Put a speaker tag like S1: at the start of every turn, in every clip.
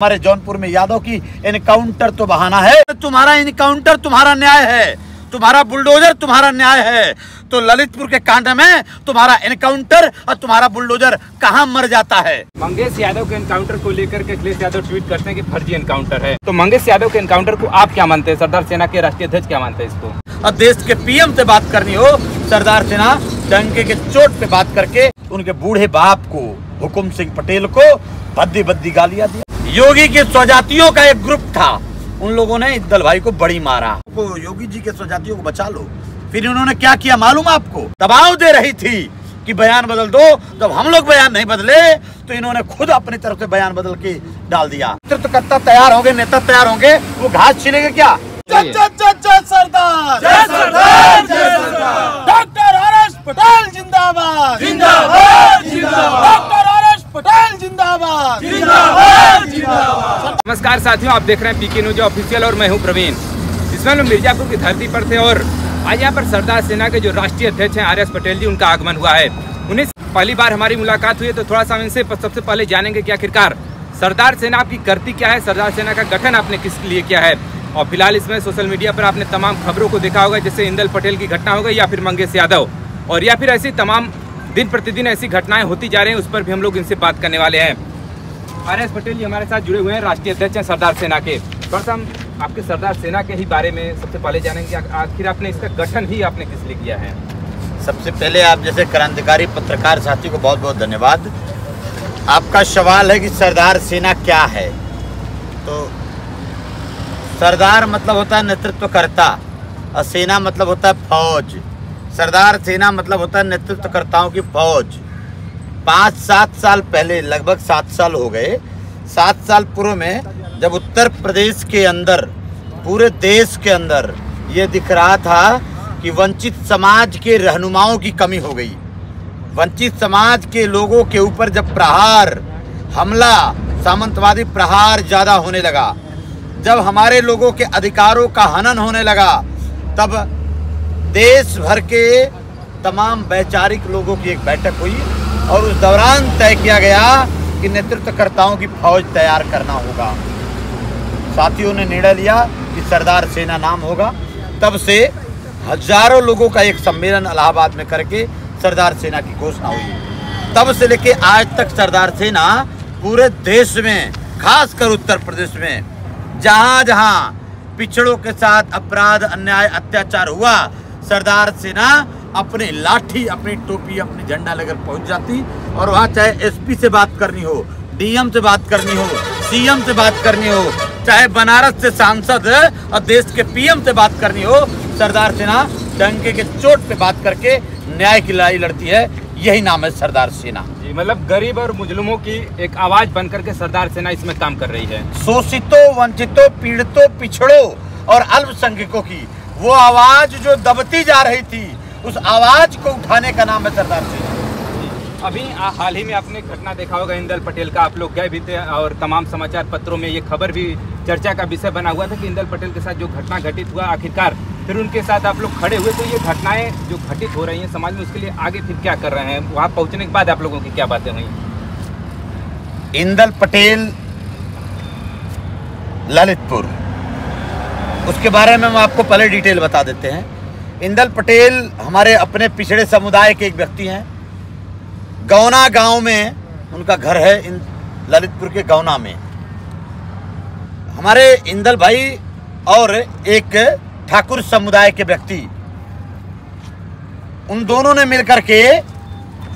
S1: हमारे जौनपुर में यादव की इनकाउंटर तो बहाना है। तुम्हारा इनकाउंटर तुम्हारा न्याय है। तुम्हारा बुलडोजर तुम्हारा न्याय है। तो ललितपुर के कांड में तुम्हारा इनकाउंटर और तुम्हारा बुलडोजर कहाँ मर जाता है?
S2: मंगेश यादव के एनकाउंटर को लेकर के अखिलेश यादव ट्वीट करते हैं कि फर्जी एनकाउंटर है। तो मंगेश यादव के एनकाउंटर को आप क्या मानते हैं? सरदार सेना के राष्ट्रीय अध्यक्ष क्या मानते हैं इसको?
S1: और देश के पीएम से बात करनी हो सरदार सेना डंके के चोट पे बात करके उनके बूढ़े बाप को हुकुम सिंह पटेल को बद्दी बद्दी गालियाँ दी। योगी के स्वजातियों का एक ग्रुप था। उन लोगों ने इद्दल भाई को बड़ी मारा। को योगी जी के स्वजातियों को बचा लो। फिर उन्होंने क्या किया मालूम आपको? दबाव दे रही थी कि बयान बदल दो। जब हम लोग बयान नहीं बदले तो इन्होंने खुद अपनी तरफ़ से बयान बदल के डाल दिया। नेतृत्वकर्ता तैयार होंगे नेता तैयार होंगे। वो घास छिलेंगे क्या? जय जय जय जय सरदार। जय सरदार जय Sardar. Doctor R S Patel जिंदाबाद जिंदाबाद डॉक्टर आर एस पटेल जिंदाबाद जिंदाबाद जिंदाबाद
S2: नमस्कार साथियों, आप देख रहे हैं पीके न्यूज़ ऑफिशियल और मैं हूँ प्रवीण। इसमें लोग मिर्जापुर की धरती पर थे और आज यहाँ पर सरदार सेना के जो राष्ट्रीय अध्यक्ष हैं, आर एस पटेल जी, उनका आगमन हुआ है। उन्हें पहली बार हमारी मुलाकात हुई है तो थोड़ा सा इनसे सबसे पहले जानेंगे कि आखिरकार सरदार सेना आपकी करती क्या है, सरदार सेना का गठन आपने किस लिए किया है? और फ़िलहाल इसमें सोशल मीडिया पर आपने तमाम खबरों को देखा होगा, जैसे इंदल पटेल की घटना हो गई या फिर मंगेश यादव। और या फिर ऐसी तमाम दिन प्रतिदिन ऐसी घटनाएँ होती जा रही हैं, उस पर भी हम लोग इनसे बात करने वाले हैं। आर एस पटेल जी हमारे साथ जुड़े हुए हैं, राष्ट्रीय अध्यक्ष हैं सरदार सेना के। थोड़ा हम आपके सरदार सेना के ही बारे में सबसे पहले जानेंगे आखिर आपने इसका गठन ही आपने किस लिए किया है?
S1: सबसे पहले आप जैसे क्रांतिकारी पत्रकार साथी को बहुत बहुत धन्यवाद। आपका सवाल है कि सरदार सेना क्या है? तो सरदार मतलब होता है नेतृत्वकर्ता, और सेना मतलब होता है फौज। सरदार सेना मतलब होता है नेतृत्वकर्ताओं की फौज। पाँच, सात साल पहले, लगभग सात साल हो गए। सात साल पूर्व में जब उत्तर प्रदेश के अंदर, पूरे देश के अंदर ये दिख रहा था कि वंचित समाज के रहनुमाओं की कमी हो गई। वंचित समाज के लोगों के ऊपर जब प्रहार, हमला, सामंतवादी प्रहार ज़्यादा होने लगा, जब हमारे लोगों के अधिकारों का हनन होने लगा, तब देश भर के तमाम वैचारिक लोगों की एक बैठक हुई। और उस दौरान तय किया गया कि नेतृत्वकर्ताओं की फौज तैयार करना होगा। साथियों ने निर्णय लिया कि सरदार सेना नाम होगा। तब से हज़ारों लोगों का एक सम्मेलन इलाहाबाद में करके सरदार सेना की घोषणा हुई। तब से लेके आज तक सरदार सेना पूरे देश में, खासकर उत्तर प्रदेश में जहाँ जहाँ पिछड़ों के साथ अपराध, अन्याय, अत्याचार हुआ, सरदार सेना अपनी लाठी अपनी टोपी अपनी झंडा लेकर पहुँच जाती और वहाँ चाहे एसपी से बात करनी हो डीएम से बात करनी हो सीएम से बात करनी हो चाहे बनारस से सांसद और देश के पीएम से बात करनी हो सरदार सेना डंके के चोट पे बात करके न्याय की लड़ाई लड़ती है। यही नाम है सरदार सेना
S2: जी मतलब गरीब और मुजलमों की एक आवाज़ बनकर करके सरदार सेना इसमें काम कर रही है।
S1: शोषितों वंचितों पीड़ितों पिछड़ों और अल्पसंख्यकों की वो आवाज़ जो दबती जा रही थी उस आवाज़ को उठाने का नाम है सरदार सेना
S2: अभी हाल ही में आपने घटना देखा होगा इंदल पटेल का। आप लोग गए भी थे और तमाम समाचार पत्रों में ये खबर भी चर्चा का विषय बना हुआ था कि इंदल पटेल के साथ जो घटना घटित हुआ आखिरकार फिर उनके साथ आप लोग खड़े हुए तो ये घटनाएँ जो घटित हो रही हैं समाज में उसके लिए आगे फिर क्या कर रहे हैं? वहाँ पहुँचने के बाद आप लोगों की क्या बातें हुई?
S1: इंदल पटेल ललितपुर। उसके बारे में हम आपको पहले डिटेल बता देते हैं। इंदल पटेल हमारे अपने पिछड़े समुदाय के एक व्यक्ति हैं। गौना गाँव में उनका घर है, इन ललितपुर के गौना में। हमारे इंदल भाई और एक ठाकुर समुदाय के व्यक्ति, उन दोनों ने मिलकर के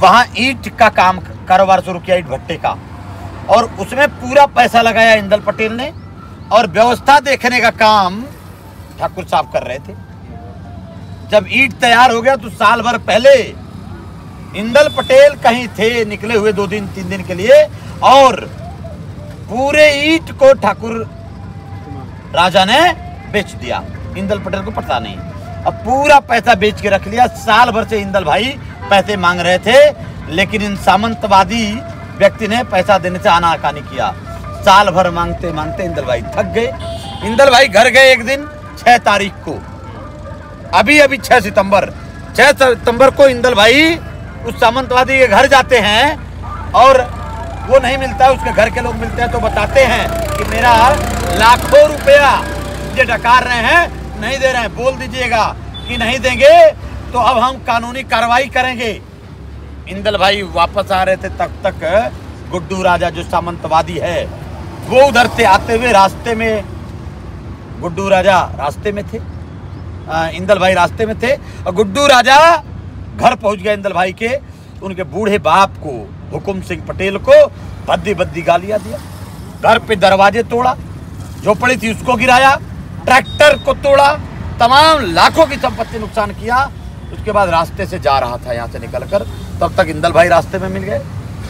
S1: वहाँ ईंट का काम कारोबार शुरू किया, ईट भट्टे का। और उसमें पूरा पैसा लगाया इंदल पटेल ने और व्यवस्था देखने का काम ठाकुर साहब कर रहे थे। जब ईट तैयार हो गया तो साल भर पहले इंदल पटेल कहीं थे, निकले हुए दो दिन, तीन दिन के लिए, और पूरे ईट को ठाकुर राजा ने बेच दिया। इंदल पटेल को पता नहीं। अब पूरा पैसा बेच के रख लिया। साल भर से इंदल भाई पैसे मांग रहे थे, लेकिन इन सामंतवादी व्यक्ति ने पैसा देने से आनाकानी किया। साल भर मांगते मांगते इंदल भाई थक गए। इंदल भाई घर गए एक दिन, छह तारीख को। अभी अभी छह सितंबर। छह सितंबर को इंदल भाई उस सामंतवादी के घर जाते हैं और वो नहीं मिलता, उसके घर के लोग मिलते हैं तो बताते हैं कि मेरा लाखों रुपया ये डकार रहे हैं, नहीं दे रहे हैं। बोल दीजिएगा कि नहीं देंगे तो अब हम कानूनी कार्रवाई करेंगे। इंदल भाई वापस आ रहे थे तब तक गुड्डू राजा जो सामंतवादी है, वो उधर से आते हुए रास्ते में, गुड्डू राजा रास्ते में थे। इंदल भाई रास्ते में थे और गुड्डू राजा घर पहुँच गए इंदल भाई के, उनके बूढ़े बाप को, हुकुम सिंह पटेल को भद्दी भद्दी गालियाँ दिया। घर पे दरवाजे तोड़ा झोपड़ी थी उसको गिराया, ट्रैक्टर को तोड़ा, तमाम लाखों की संपत्ति नुकसान किया, उसके बाद रास्ते से जा रहा था यहाँ से निकलकर, तब तक इंदल भाई रास्ते में मिल गए।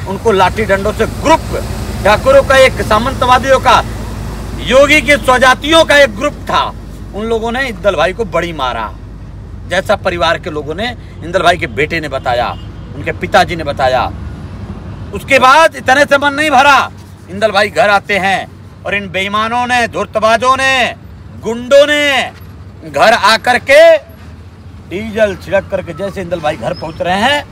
S1: उनको लाठी डंडों से ग्रुप, ठाकुरों का एक सामंतवादियों का, योगी के स्वजातियों का एक ग्रुप था। उन लोगों ने इंदल भाई को बड़ी मारा। जैसा परिवार के लोगों ने इंदल भाई के बेटे ने बताया, उनके पिताजी ने बताया। उसके बाद इतने से मन नहीं भरा। इंदल भाई घर आते हैं और इन बेईमानों ने, धुर्तबाजों ने, गुंडों ने घर आकर के डीजल छिड़क करके जैसे इंदल भाई घर पहुँच रहे हैं,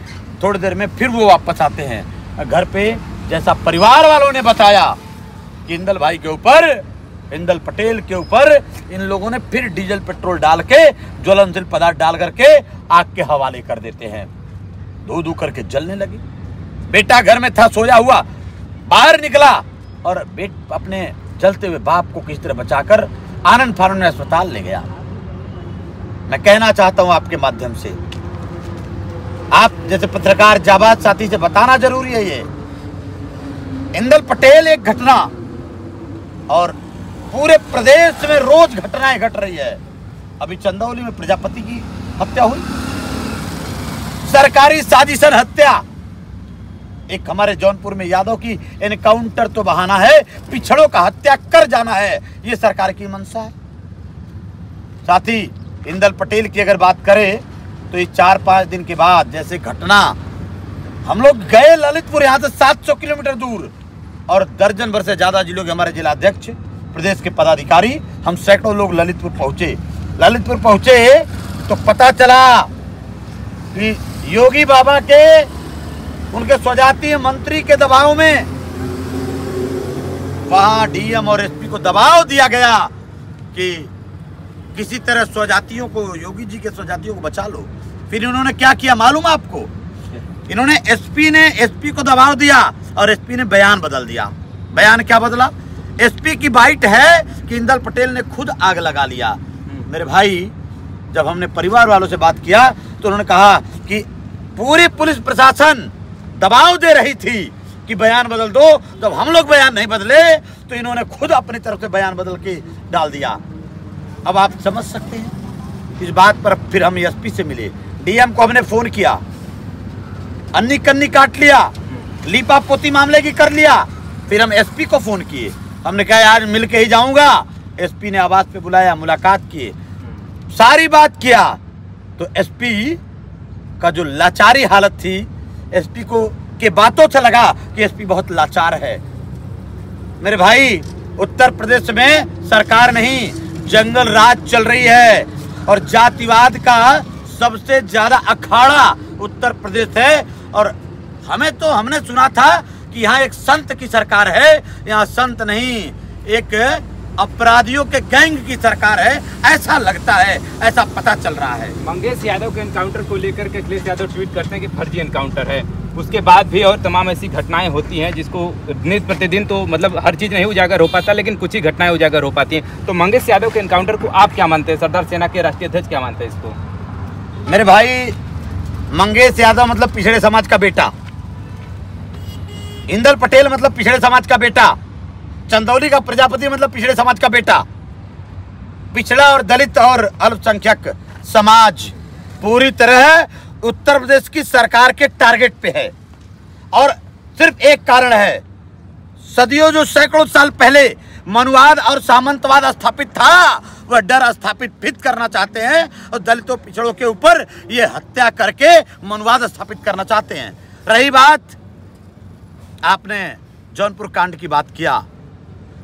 S1: थोड़ी देर में फिर वो वापस आते हैं। घर पे जैसा परिवार वालों ने बताया कि इंदल भाई के ऊपर इंदल पटेल के ऊपर इन लोगों ने फिर डीजल, पेट्रोल डाल के, ज्वलनशील पदार्थ डाल करके आग के हवाले कर देते हैं। धो धू करके जलने लगी। बेटा घर में था, सोया हुआ, बाहर निकला और बेट, अपने जलते हुए बाप को किस तरह बचाकर आनंद फानंद अस्पताल ले गया। मैं कहना चाहता हूँ आपके माध्यम से, आप जैसे पत्रकार जाबाज साथी से बताना ज़रूरी है ये। इंदल पटेल एक घटना और पूरे प्रदेश में रोज घटनाएँ घट रही है। अभी चंदौली में प्रजापति की हत्या हुई। सरकारी साजिशन हत्या। एक हमारे जौनपुर में यादव की एनकाउंटर तो बहाना है। पिछड़ों का हत्या कर जाना है। ये सरकार की मंशा है। साथ ही इंदल पटेल की अगर बात करें तो ये चार पाँच दिन के बाद जैसे घटना, हम लोग गए ललितपुर, यहाँ से 700 किलोमीटर दूर। और दर्जन भर से ज़्यादा जिलों के हमारे जिला अध्यक्ष प्रदेश के पदाधिकारी हम सैकड़ों लोग ललितपुर पहुँचे। ललितपुर पहुँचे तो पता चला कि योगी बाबा के, उनके स्वजातीय मंत्री के दबाव में वहाँ डीएम और एसपी को दबाव दिया गया कि किसी तरह स्वजातियों को, योगी जी के स्वजातियों को बचा लो। फिर इन्होंने क्या किया मालूम आपको? इन्होंने एसपी ने, एसपी को दबाव दिया और एसपी ने बयान बदल दिया। बयान क्या बदला? एसपी की बाइट है कि इंदल पटेल ने खुद आग लगा लिया। मेरे भाई, जब हमने परिवार वालों से बात किया तो उन्होंने कहा कि पूरी पुलिस प्रशासन दबाव दे रही थी कि बयान बदल दो। जब हम लोग बयान नहीं बदले तो इन्होंने खुद अपनी तरफ़ से बयान बदल के डाल दिया। अब आप समझ सकते हैं, इस बात पर फिर हम एसपी से मिले। डीएम को हमने फ़ोन किया, अन्नी कन्नी काट लिया, लीपा पोती मामले की कर लिया, फिर हम एसपी को फ़ोन किए। हमने कहा आज मिल के ही जाऊँगा। एसपी ने आवाज़ पे बुलाया, मुलाकात किए सारी बात किया तो एसपी का जो लाचारी हालत थी, एसपी को, के बातों से लगा कि एसपी बहुत लाचार है। मेरे भाई, उत्तर प्रदेश में सरकार नहीं, जंगल राज चल रही है, और जातिवाद का सबसे ज़्यादा अखाड़ा उत्तर प्रदेश है, और हमें तो हमने सुना था कि यहाँ एक संत की सरकार है। यहाँ संत नहीं एक अपराधियों के गैंग की सरकार है। ऐसा लगता है ऐसा पता चल रहा है।
S2: मंगेश यादव के एनकाउंटर को लेकर के अखिलेश यादव ट्वीट करते हैं कि फर्जी एनकाउंटर है। उसके बाद भी और तमाम ऐसी घटनाएँ होती हैं जिसको नित प्रतिदिन तो मतलब हर चीज़ नहीं उजागर हो पाता लेकिन कुछ ही घटनाएँ उजागर हो पाती हैं। तो मंगेश यादव के एनकाउंटर को आप क्या मानते हैं? सरदार सेना के राष्ट्रीय अध्यक्ष क्या मानते हैं इसको?
S1: मेरे भाई मंगेश यादव मतलब पिछड़े समाज का बेटा। इंदल पटेल मतलब पिछड़े समाज का बेटा, चंदौली का प्रजापति मतलब पिछड़े समाज का बेटा, पिछड़ा और दलित और अल्पसंख्यक समाज पूरी तरह उत्तर प्रदेश की सरकार के टारगेट पे है। और सिर्फ़ एक कारण है, सदियों जो सैकड़ों साल पहले मनुवाद और सामंतवाद स्थापित था, वह डर स्थापित फिर करना चाहते हैं और दलितों पिछड़ों के ऊपर ये हत्या करके मनुवाद स्थापित करना चाहते हैं। रही बात आपने जौनपुर कांड की बात किया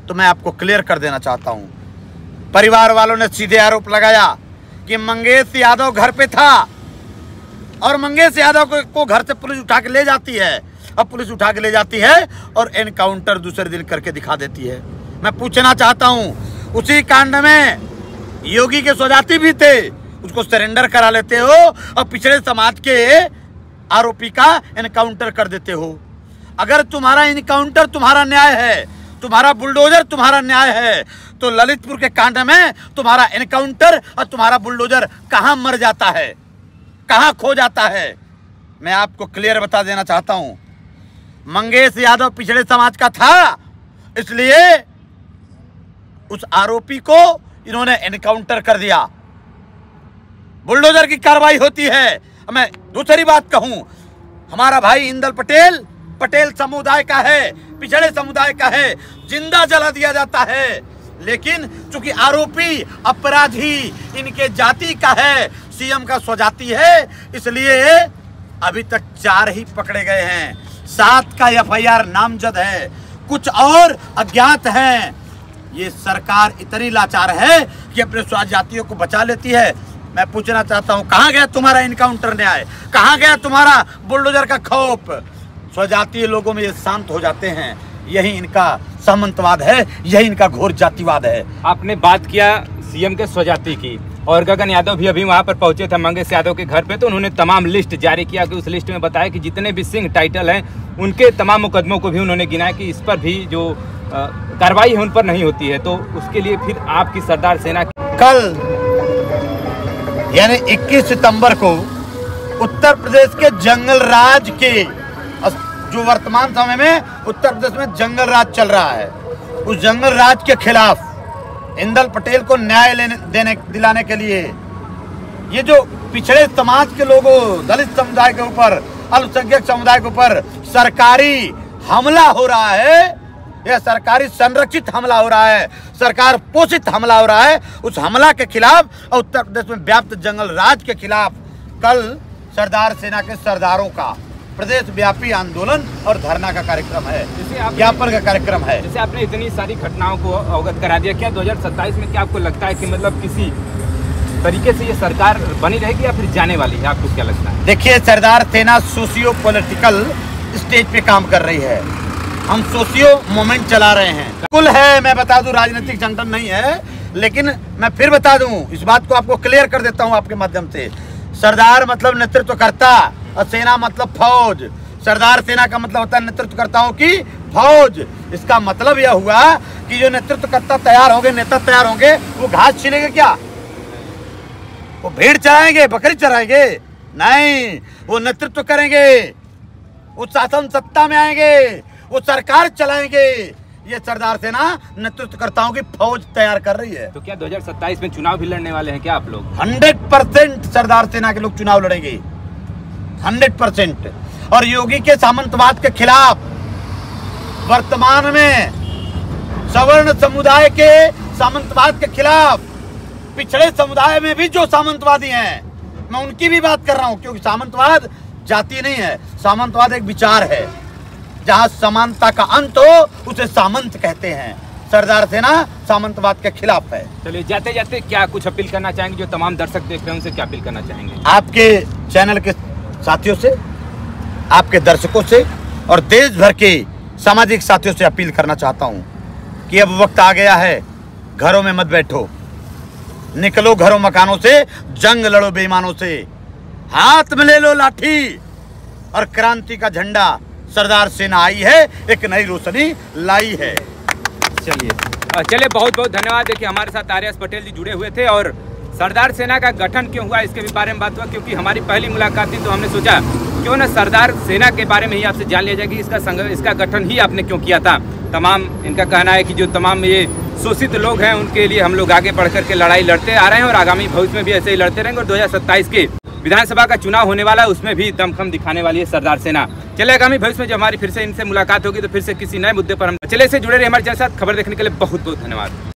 S1: तो मैं आपको क्लियर कर देना चाहता हूँ। परिवार वालों ने सीधे आरोप लगाया कि मंगेश यादव घर पे था और मंगेश यादव को, को घर से पुलिस उठा के ले जाती है। अब पुलिस उठा के ले जाती है और एनकाउंटर दूसरे दिन करके दिखा देती है। मैं पूछना चाहता हूँ उसी कांड में योगी के स्वजाति भी थे उसको सरेंडर करा लेते हो और पिछड़े समाज के आरोपी का एनकाउंटर कर देते हो। अगर तुम्हारा इनकाउंटर तुम्हारा न्याय है, तुम्हारा बुलडोजर तुम्हारा न्याय है तो ललितपुर के कांड में तुम्हारा एनकाउंटर और तुम्हारा बुलडोजर कहाँ मर जाता है? कहाँ खो जाता है? मैं आपको क्लियर बता देना चाहता हूँ। मंगेश यादव पिछड़े समाज का था, इसलिए उस आरोपी को इन्होंने एनकाउंटर कर दिया। बुलडोजर की कार्रवाई होती है। मैं दूसरी बात कहूँ, हमारा भाई इंदल पटेल पटेल समुदाय का है, पिछड़े समुदाय का है, ज़िंदा जला दिया जाता है। लेकिन चूँकि आरोपी अपराधी इनके जाति का है, सीएम का स्वजाति है, इसलिए अभी तक चार ही पकड़े गए हैं। सात का एफआईआर नामजद है। कुछ और अज्ञात हैं। ये सरकार इतनी लाचार है कि अपने स्वजातियों को बचा लेती है। मैं पूछना चाहता हूँ, कहाँ गया तुम्हारा इनकाउंटर न्याय? कहाँ गया तुम्हारा बुलडोजर का खौफ स्वजातीय लोगों में ये शांत हो जाते हैं। यही इनका सामंतवाद है यही इनका घोर जातिवाद है।
S2: आपने बात किया सीएम के स्वजाति की और गगन यादव भी अभी वहाँ पर पहुँचे थे मंगेश यादव के घर पे तो उन्होंने तमाम लिस्ट जारी किया कि उस लिस्ट में बताया कि जितने भी सिंह टाइटल हैं उनके तमाम मुकदमों को भी उन्होंने गिनाया कि इस पर भी जो कार्रवाई है उन पर नहीं होती है। तो उसके लिए फिर आपकी सरदार सेना
S1: कल यानी 21 सितंबर को उत्तर प्रदेश के जंगल राज के जो वर्तमान समय में उत्तर प्रदेश में जंगल राज चल रहा है, उस जंगल राज के खिलाफ इंदल पटेल को न्याय लेने देने दिलाने के लिए, ये जो पिछड़े समाज के लोगों, दलित समुदाय के ऊपर, अल्पसंख्यक समुदाय के ऊपर सरकारी हमला हो रहा है, यह सरकारी संरक्षित हमला हो रहा है, सरकार पोषित हमला हो रहा है, उस हमला के खिलाफ और उत्तर प्रदेश में व्याप्त जंगल राज के खिलाफ कल सरदार सेना के सरदारों का प्रदेश व्यापी आंदोलन और धरना का कार्यक्रम है।
S2: जैसे
S1: ज्ञापन का कार्यक्रम है।
S2: जैसे आपने इतनी सारी घटनाओं को अवगत करा दिया क्या 2027 में क्या आपको लगता है कि मतलब किसी तरीके से ये सरकार बनी रहेगी या फिर जाने वाली है? आपको क्या लगता है?
S1: देखिए सरदार सेना सोशियो पोलिटिकल स्टेज पे काम कर रही है। हम सोशियो मूवमेंट चला रहे हैं। कुल है मैं बता दूँ राजनीतिक संगठन नहीं है लेकिन मैं फिर बता दूँ इस बात को आपको क्लियर कर देता हूँ आपके माध्यम से। सरदार मतलब नेतृत्व करता और सेना मतलब फौज। सरदार सेना का मतलब होता है नेतृत्वकर्ताओं की फौज। इसका मतलब यह हुआ कि जो नेतृत्वकर्ता तैयार होंगे नेता तैयार होंगे वो घास छीलेंगे क्या? वो भेड़ चराएँगे बकरी चराएँगे? नहीं वो नेतृत्व करेंगे। वो शासन सत्ता में आएँगे वो सरकार चलाएँगे। ये सरदार सेना नेतृत्वकर्ताओं की फौज तैयार कर रही है।
S2: तो क्या 2027 में चुनाव भी लड़ने वाले हैं क्या आप लोग?
S1: हंड्रेड परसेंट सरदार सेना के लोग चुनाव लड़ेंगे। Hundred percent. और योगी के सामंतवाद के खिलाफ वर्तमान में सवर्ण समुदाय के सामंतवाद के खिलाफ पिछड़े समुदाय में भी जो सामंतवादी हैं मैं उनकी भी बात कर रहा हूँ क्योंकि सामंतवाद जाति नहीं है सामंतवाद एक विचार है। जहाँ समानता का अंत हो उसे सामंत कहते हैं। सरदार सेना सामंतवाद के खिलाफ है।
S2: चलिए जाते जाते क्या कुछ अपील करना चाहेंगे? जो तमाम दर्शक देख रहे हैं उनसे क्या अपील करना चाहेंगे?
S1: आपके चैनल के साथियों से, आपके दर्शकों से और देश भर के सामाजिक साथियों से अपील करना चाहता हूँ कि अब वक्त आ गया है, घरों में मत बैठो। निकलो घरों मकानों से, जंग लड़ो बेईमानों से। हाथ में ले लो लाठी। और क्रांति का झंडा सरदार सेना आई है, एक नई रोशनी लाई है।
S2: चलिए। चलिए बहुत बहुत धन्यवाद। देखिए, हमारे साथ आर एस पटेल जी जुड़े हुए थे और सरदार सेना का गठन क्यों हुआ इसके भी बारे में बात हुआ क्योंकि हमारी पहली मुलाकात थी तो हमने सोचा क्यों ना सरदार सेना के बारे में ही आपसे जान लिया जाएगी इसका संग, इसका गठन ही आपने क्यों किया था। तमाम इनका कहना है कि जो तमाम ये शोषित लोग हैं उनके लिए हम लोग आगे बढ़ करके लड़ाई लड़ते आ रहे हैं और आगामी भविष्य में भी ऐसे ही लड़ते रहेंगे और दो हज़ार सत्ताईस के विधानसभा का चुनाव होने वाला है उसमें भी दमखम दिखाने वाली है सरदार सेना। चले आगामी भविष्य में जब हमारी फिर से इनसे मुलाकात होगी तो फिर से किसी नए मुद्दे पर हम चले। से जुड़े रहे हमारे साथ। खबर देखने के लिए बहुत बहुत धन्यवाद।